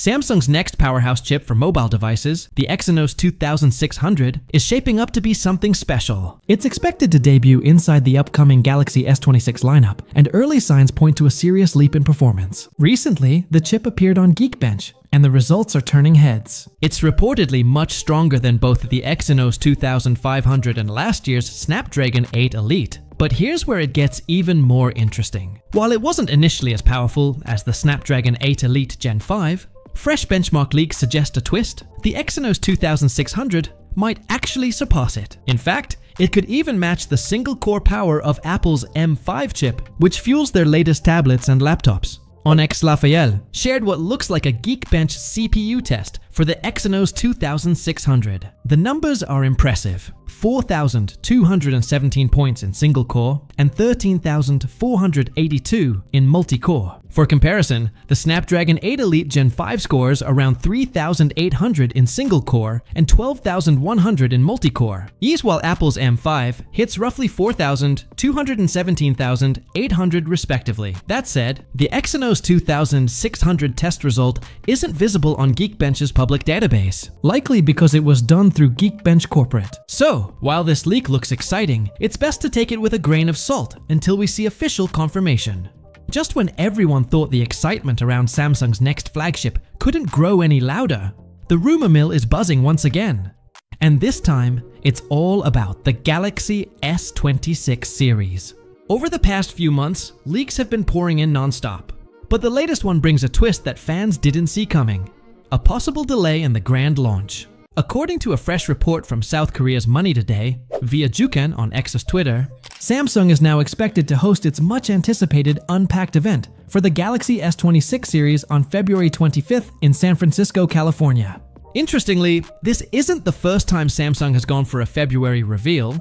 Samsung's next powerhouse chip for mobile devices, the Exynos 2600, is shaping up to be something special. It's expected to debut inside the upcoming Galaxy S26 lineup, and early signs point to a serious leap in performance. Recently, the chip appeared on Geekbench, and the results are turning heads. It's reportedly much stronger than both the Exynos 2500 and last year's Snapdragon 8 Elite. But here's where it gets even more interesting. While it wasn't initially as powerful as the Snapdragon 8 Elite Gen 5, fresh benchmark leaks suggest a twist. The Exynos 2600 might actually surpass it. In fact, it could even match the single core power of Apple's M5 chip, which fuels their latest tablets and laptops. Onyx Lafael shared what looks like a Geekbench CPU test for the Exynos 2600. The numbers are impressive. 4,217 points in single core and 13,482 in multi-core. For comparison, the Snapdragon 8 Elite Gen 5 scores around 3,800 in single core and 12,100 in multi-core. Ease while Apple's M5 hits roughly 4,000, 217,800 respectively. That said, the Exynos 2600 test result isn't visible on Geekbench's public database, likely because it was done through Geekbench Corporate. So, while this leak looks exciting, it's best to take it with a grain of salt until we see official confirmation. Just when everyone thought the excitement around Samsung's next flagship couldn't grow any louder, the rumor mill is buzzing once again. And this time, it's all about the Galaxy S26 series. Over the past few months, leaks have been pouring in non-stop. But the latest one brings a twist that fans didn't see coming. A possible delay in the grand launch. According to a fresh report from South Korea's Money Today, via Jukan on X's Twitter, Samsung is now expected to host its much anticipated Unpacked event for the Galaxy S26 series on February 25th in San Francisco, California. Interestingly, this isn't the first time Samsung has gone for a February reveal.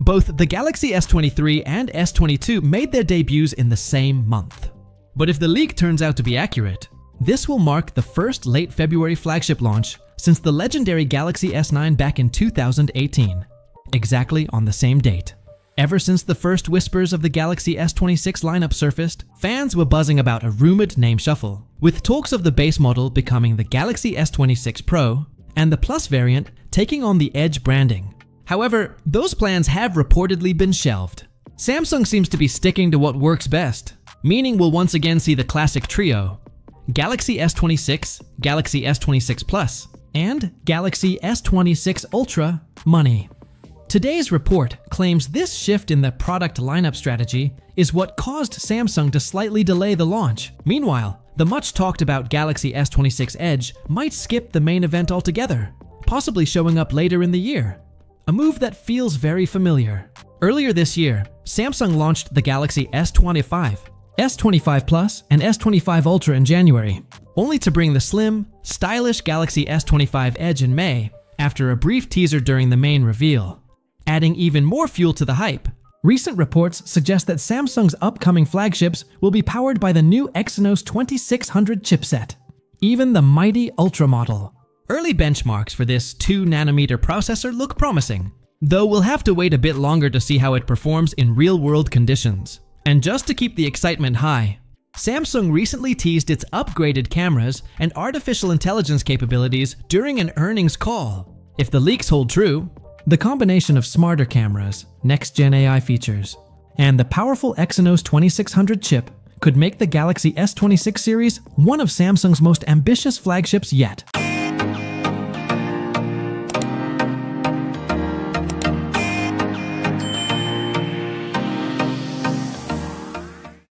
Both the Galaxy S23 and S22 made their debuts in the same month. But if the leak turns out to be accurate, this will mark the first late February flagship launch since the legendary Galaxy S9 back in 2018, exactly on the same date. Ever since the first whispers of the Galaxy S26 lineup surfaced, fans were buzzing about a rumored name shuffle, with talks of the base model becoming the Galaxy S26 Pro and the Plus variant taking on the Edge branding. However, those plans have reportedly been shelved. Samsung seems to be sticking to what works best, meaning we'll once again see the classic trio Galaxy S26, Galaxy S26 Plus, and Galaxy S26 Ultra Money. Today's report claims this shift in the product lineup strategy is what caused Samsung to slightly delay the launch. Meanwhile, the much talked about Galaxy S26 Edge might skip the main event altogether, possibly showing up later in the year. A move that feels very familiar. Earlier this year, Samsung launched the Galaxy S25, S25 Plus, and S25 Ultra in January, only to bring the slim, stylish Galaxy S25 Edge in May after a brief teaser during the main reveal. Adding even more fuel to the hype, recent reports suggest that Samsung's upcoming flagships will be powered by the new Exynos 2600 chipset, even the mighty Ultra model. Early benchmarks for this 2nm processor look promising, though we'll have to wait a bit longer to see how it performs in real-world conditions. And just to keep the excitement high, Samsung recently teased its upgraded cameras and artificial intelligence capabilities during an earnings call. If the leaks hold true, the combination of smarter cameras, next-gen AI features, and the powerful Exynos 2600 chip could make the Galaxy S26 series one of Samsung's most ambitious flagships yet.